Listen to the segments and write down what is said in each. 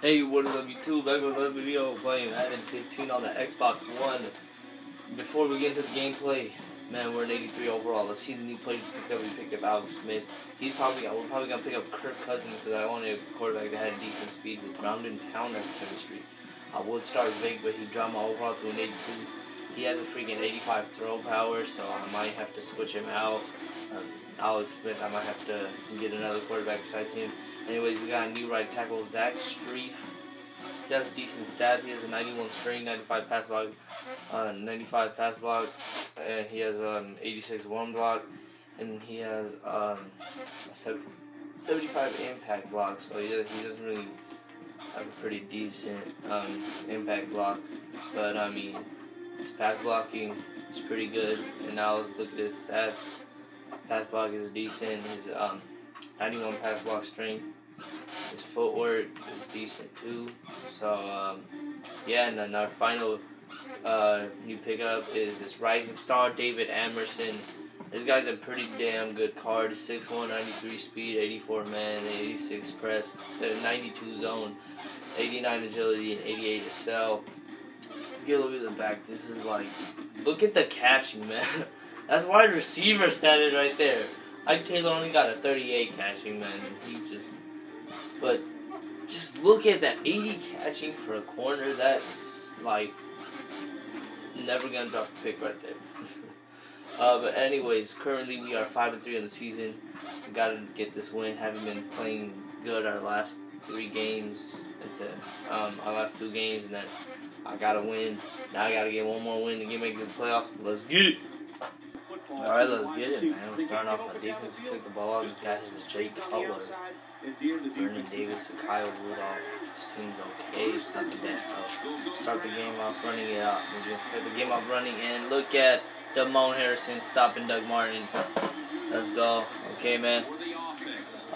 Hey, what is up YouTube? Back with another video playing Madden 15 on the Xbox One. Before we get into the gameplay, man, we're in 83 overall. Let's see the new players we picked up. We picked up Alex Smith. He's probably we're probably gonna pick up Kirk Cousins because I wanted a quarterback that had decent speed with ground and pound as chemistry. I would start Vick, but he dropped my overall to an 82. He has a freaking 85 throw power, so I might have to switch him out. Um, Alex Smith, I might have to get another quarterback besides him. Anyways, we got a new right tackle, Zach Strief. He has decent stats. He has a 91 string, 95 pass block, uh, 95 pass block, and he has um 86 one block, and he has um 75 impact block. So he he doesn't really have a pretty decent um, impact block, but I mean his pass blocking is pretty good. And now let's look at his stats. Pass block is decent. His um 91 pass block strength. His footwork is decent too. So um, yeah, and then our final uh, new pickup is this rising star David Amerson. This guy's a pretty damn good card. 6'1", 93 speed, 84 man, 86 press, 92 zone, 89 agility, and 88 to sell. Let's get a look at the back. This is like, look at the catching, man. That's wide receiver status right there. Ike Taylor only got a 38 catching, man. He just, but just look at that 80 catching for a corner. That's like never gonna drop a pick right there. uh, but anyways, currently we are five and three in the season. We gotta get this win. Haven't been playing good our last three games. Into, um, our last two games, and then I gotta win. Now I gotta get one more win to get make the playoffs. Let's get it. Alright, let's get it, man. We're starting off on defense. We pick the ball out. This guy is Jay Cutler. Vernon Davis and Kyle Rudolph. This team's okay. It's not the best, though. Start the game off running it out. We're going to start the game off running in. Look at Damon Harrison stopping Doug Martin. Let's go. Okay, man.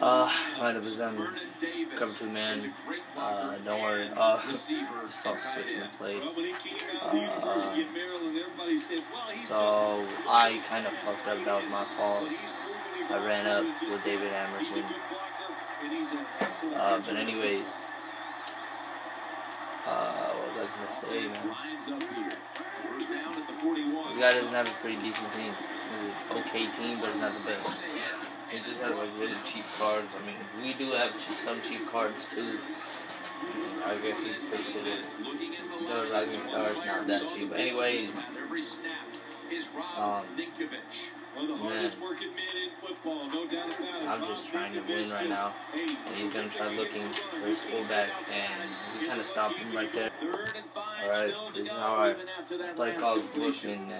Uh, might have been cover two man. Uh, don't worry. Uh, stop switching play. Uh, so I kind of fucked up. That was my fault. I ran up with David Amerson. Uh, but anyways, uh, what was I gonna say, man? This guy doesn't have a pretty decent team. He's an okay team, but it's not the best. He just has like really cheap cards. I mean, we do have some cheap cards too. I guess you could consider the Rising Stars is not that cheap. But anyways, um, man, I'm just trying to win right now, and he's gonna try looking for his fullback, and we kind of stopped him right there. All right, this is how I play Call of Duty, and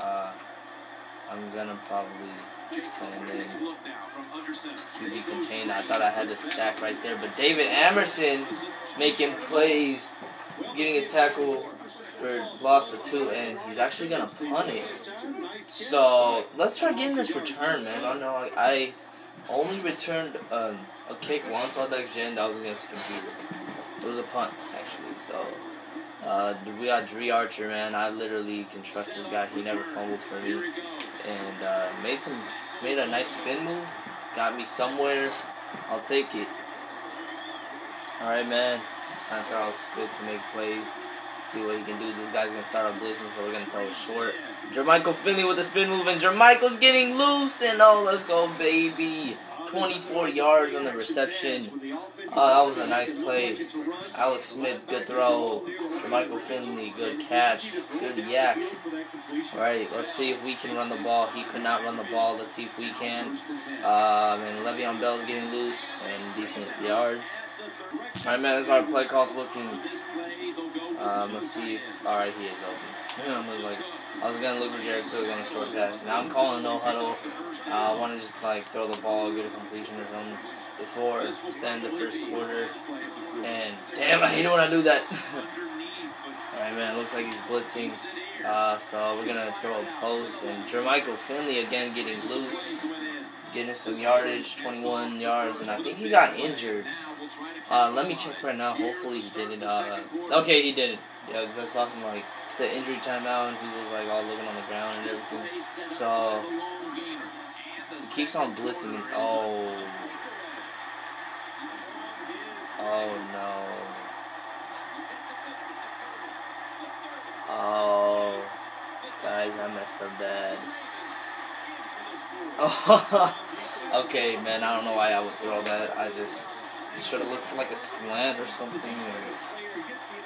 uh, I'm gonna probably. And then QB contained. I thought I had the sack right there, but David Amerson making plays, getting a tackle for loss of two, and he's actually gonna punt it. So let's try getting this return, man. I don't know. I only returned um, a kick once on that gen. That was against the computer. It was a punt actually. So. Uh, we got Dre Archer, man. I literally can trust this guy. He never fumbled for me, and made some made a nice spin move. Got me somewhere. I'll take it. All right, man. It's time for Alex Smith to make plays. See what he can do. This guy's gonna start on blitzing, so we're gonna throw it short. Jermichael Finley with the spin move, and Jermichael's getting loose, and oh, let's go, baby. 24 yards on the reception. Oh, that was a nice play. Alex Smith, good throw. Michael Finley, good catch. Good YAC. Alright, let's see if we can run the ball. He could not run the ball. Let's see if we can. Um, and Le'Veon Bell's getting loose and decent yards. Alright, man, this is our play call's looking. Um, let's see if. Alright, he is open. I'm like. I was gonna look for Jared Cook on the short pass. Now I'm calling no huddle. Uh, I want to just like throw the ball, get a completion or something before the end of the first quarter. And damn, I hate it when I do that. Alright, man, looks like he's blitzing. Uh, so we're gonna throw a post and Jermichael Finley again getting loose, getting some yardage, 21 yards, and I think he got injured. Uh, let me check right now. Hopefully he didn't. Uh, okay, he didn't. Yeah, because I saw him like the injury timeout and he was like all looking on the ground and everything. So he keeps on blitzing oh Oh no. Oh, guys, I messed up bad. Oh, okay, man. I don't know why I would throw that. I just should have looked for like a slant or something. Or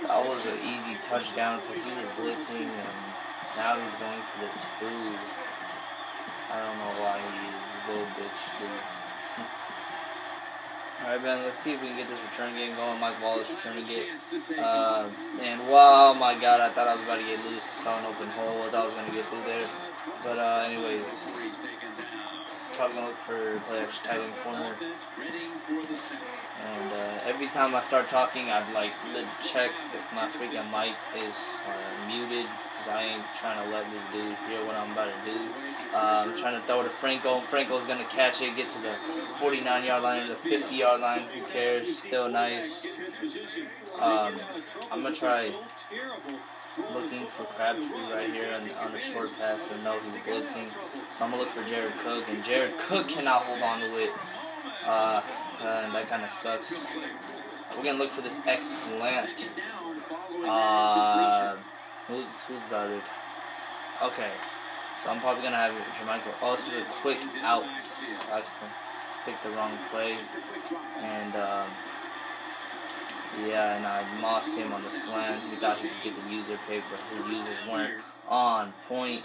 that was an easy touchdown because he was blitzing, and now he's going for the two. I don't know why he's a little bitch. Alright, man, let's see if we can get this return game going. Mike Wallace returning it. Uh, and wow, my god, I thought I was about to get loose. I saw an open hole. I thought I was going to get through there. But, uh, anyways, probably to look for play extra tight end corner. And uh, every time I start talking, I'd like to check if my freaking mic is uh, muted because I ain't trying to let this dude hear what I'm about to do. Uh, I'm trying to throw to Franco. Franco's going to catch it, get to the 49 yard line or the 50 yard line. Who cares? Still nice. Um, I'm going to try looking for Crabtree right here on, on the short pass and know he's blitzing. So I'm going to look for Jared Cook. And Jared Cook cannot hold on to it. Uh, and that kind of sucks. We're going to look for this X. Uh, who's, who's the other? Okay. So I'm probably gonna have Jermichael. Oh, this is a quick out. Accidentally picked the wrong play, and um, yeah, and I mossed him on the slants. He thought he could get the user pick, but his users weren't on point.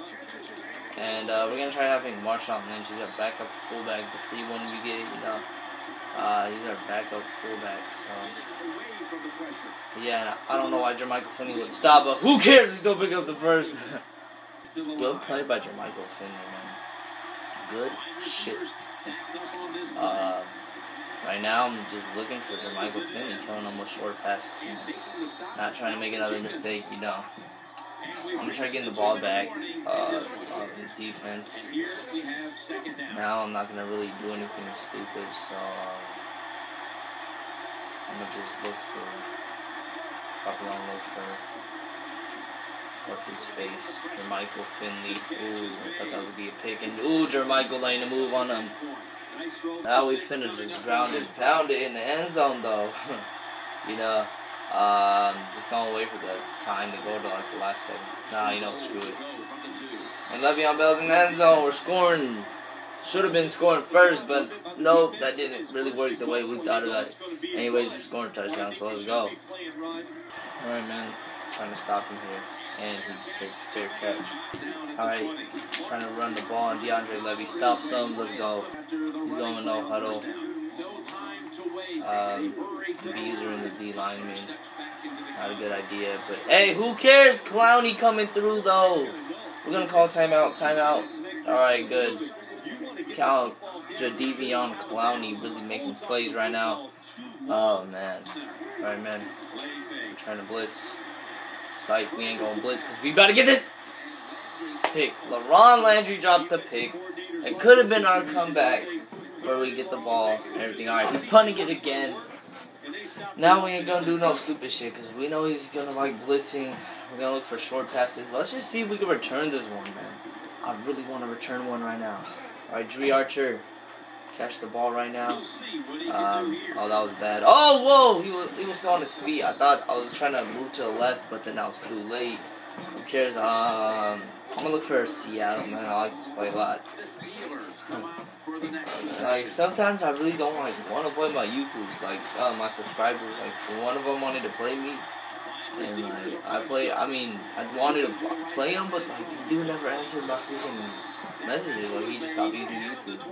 And uh, we're gonna try having Marshawn Lynch. He's our backup fullback. The free one you get, you know, uh, he's our backup fullback. So yeah, I don't know why Jermichael Finley would stop, but who cares? He's still pick up the first. Good play by Jermichael Finley, man. Good shit. Uh, right now, I'm just looking for Jermichael Finley, killing him with short passes. Man. Not trying to make another mistake, you know. I'm gonna try getting the ball back uh, on defense. Now I'm not gonna really do anything stupid, so uh, I'm gonna just look for. Probably gonna look for what's his face? Jermichael Finley. Ooh, I thought that was gonna be a pick. And ooh, Jermichael laying a move on him. Now we finished this grounded, it in the end zone though. you know, um, just gonna wait for the time to go to like the last second. Nah, you know, screw it. And Le'Veon Bell's in the end zone. We're scoring. Should have been scoring first, but no, that didn't really work the way we thought about it. Anyways, we're scoring a touchdown, so let's go. Alright, man. Trying to stop him here and he takes a fair catch. Alright, trying to run the ball, and DeAndre Levy stops him. Let's go. He's going no huddle. Um, the B's are in the D lineman. Not a good idea, but hey, who cares? Clowney coming through though. We're gonna call timeout. Timeout. Alright, good. Cal Jadeveon Clowney really making plays right now. Oh man. Alright, man. I'm trying to blitz. Psych, we ain't going blitz because we to get this pick. LaRon Landry drops the pick. It could have been our comeback where we get the ball and everything. Alright, he's punting it again. Now we ain't gonna do no stupid shit because we know he's gonna like blitzing. We're gonna look for short passes. Let's just see if we can return this one, man. I really want to return one right now. Alright, Dre Archer catch the ball right now. Um, oh, that was bad. Oh, whoa! He was he was still on his feet. I thought I was trying to move to the left, but then I was too late. Who cares? Um, I'm gonna look for a Seattle, man. I like this play a lot. Like sometimes I really don't like want to play my YouTube, like uh, my subscribers. Like one of them wanted to play me, and like I play. I mean, I wanted to play him, but like the dude never answered my freaking messages. Like he just stopped using YouTube.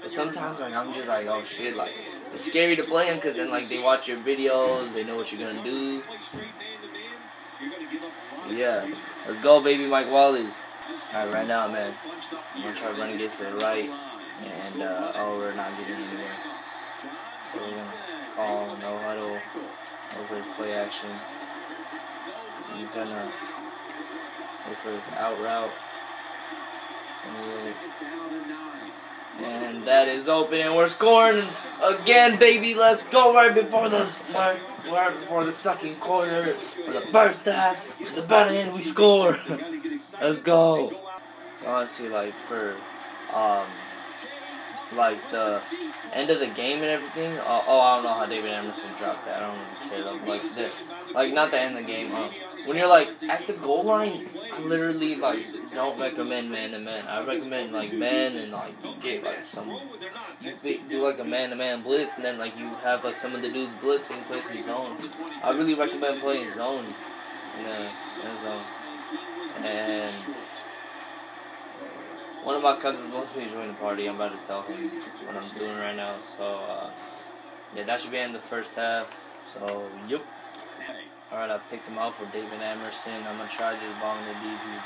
But sometimes like I'm just like, oh shit, like it's scary to play him because then like they watch your videos, they know what you're gonna do. Yeah, let's go, baby, Mike Wallace. Alright, right now, man. I'm gonna try running get to the right, and uh, oh, we're not getting anywhere. So we're gonna call no huddle over his play action. I'm gonna look for his out route. And that is open, and we're scoring again, baby. Let's go right before the right before the second quarter, the first half. It's about to end. We score. Let's go. Honestly, like for um, like the end of the game and everything. Uh, oh, I don't know how David Amerson dropped that. I don't care though. Like the, like not the end of the game. Um, when you're like at the goal line, I literally like don't recommend man to man. I recommend like man and like you get like some you do like a man to man blitz and then like you have like to do the blitz and play some zone. I really recommend playing zone in zone. And one of my cousins wants me to join the party. I'm about to tell him what I'm doing right now. So, uh, yeah, that should be in the first half. So, yep. Alright, I picked him out for David Amerson. I'm going to try just bombing the deep. He's,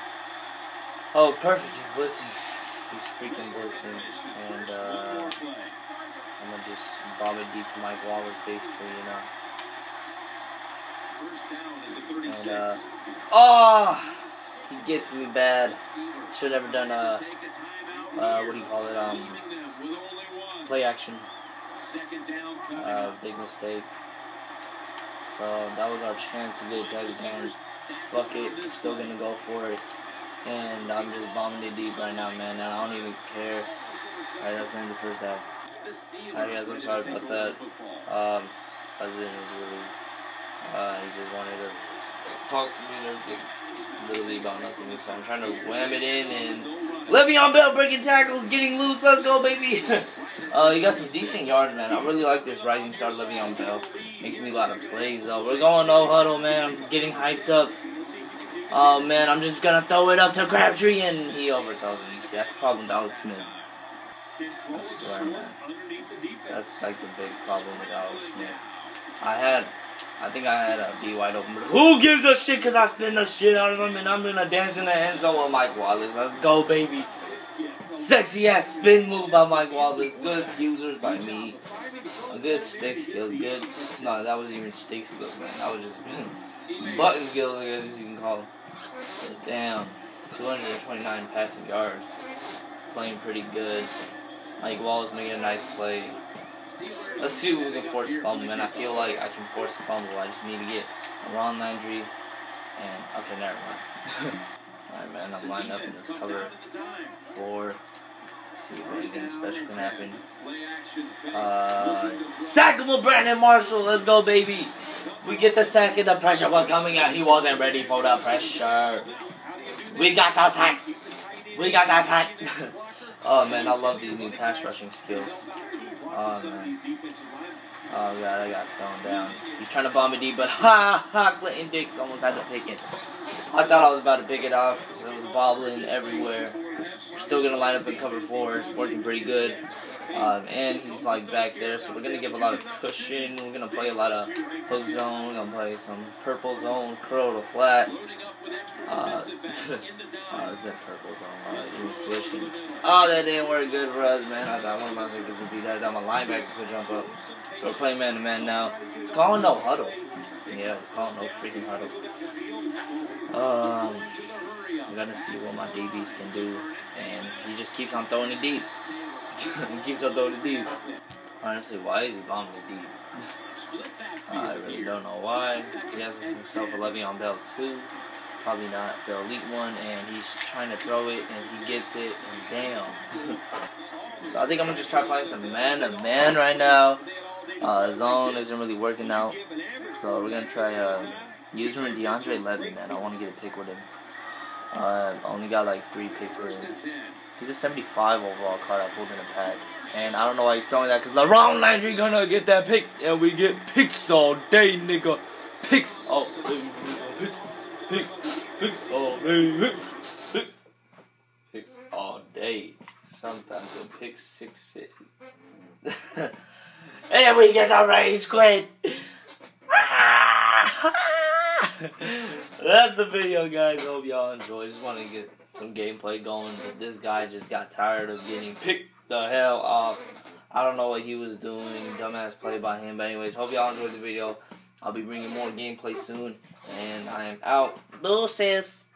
oh, perfect. He's blitzing. He's freaking blitzing. And, uh, I'm going to just bomb it deep to Mike Wallace, basically, you know. And, uh, oh! He gets me bad. Should have never done a uh, what do you call it? Um, play action. Uh, big mistake. So that was our chance to get a touchdown. Fuck it, still gonna go for it. And I'm just bombing it deep right now, man. I don't even care. Alright, that's the end of the first half. Alright, guys, I'm sorry about that. Um, Cousin was really, uh, he just wanted to talk to me and everything. Literally about nothing. So I'm trying to wham it in and Le'Veon Bell breaking tackles, getting loose. Let's go, baby. uh, you got some decent yards, man. I really like this rising star Le'Veon Bell. Makes me a lot of plays, though. We're going no huddle, man. I'm getting hyped up. Oh, man, I'm just to throw it up to Crabtree, and he overthrows it. You see, that's the problem with Alex Smith. I swear, man. That's like the big problem with Alex Smith. I had I think I had a B wide open. But who gives a shit? Cause I spin the shit out of him and I'm gonna dance in the end zone with Mike Wallace. Let's go, baby. Sexy ass spin move by Mike Wallace. Good users by me. A good stick skills. Good. No, that wasn't even stick skills, man. That was just button skills, I guess you can call them. Damn. 229 passing yards. Playing pretty good. Mike Wallace making a nice play. Let's see if we can force fumble, man. I feel like I can force fumble. I just need to get Ron Landry and okay, never mind. Alright, man. I'm lined up in this cover four. See if anything special can happen. Uh, sack him Brandon Marshall. Let's go, baby. We get the sack and the pressure was coming out. He wasn't ready for the pressure. We got the sack. We got the sack. oh, man. I love these new pass rushing skills. Oh, man. Oh, God, I got thrown down. He's trying to bomb a deep, but ha ha, Clinton Dix almost had to pick it. I thought I was about to pick it off because it was bobbling everywhere. We're still going to line up in cover four. It's working pretty good. Um, and he's like back there, so we're gonna give a lot of cushion. We're gonna play a lot of hook zone. We're gonna play some purple zone, curl to flat. Uh, is that purple zone? Uh, even switching. Oh, that didn't work good for us, man. I thought one of my seconds would be that. I thought my linebacker could jump up. So we're playing man to man now. It's calling no huddle. Yeah, it's calling no freaking huddle. Um, I'm gonna see what my DBs can do, and he just keeps on throwing it deep. He keeps on throwing it deep. Honestly, why is he bombing it deep? I really don't know why. He has himself a Le'Veon Bell too probably not the elite one, and he's trying to throw it, and he gets it, and damn. so I think I'm gonna just try playing some man to man right now. Uh, zone isn't really working out, so we're gonna try uh, using DeAndre Levy, man. I want to get a pick with him. Uh, only got like three picks with him. He's a 75 overall card I pulled in a pack. And I don't know why he's throwing that, because LaRon Landry gonna get that pick. And we get picks all day, nigga. Picks all day, Picks pick, picks all day, pick, picks all day. Sometimes it picks six, six. and we get the rage quit. That's the video, guys. Hope y'all enjoy. Just want to get some gameplay going. But this guy just got tired of getting picked the hell off. I don't know what he was doing. Dumbass play by him. But anyways, hope y'all enjoyed the video. I'll be bringing more gameplay soon. And I am out. Deuces.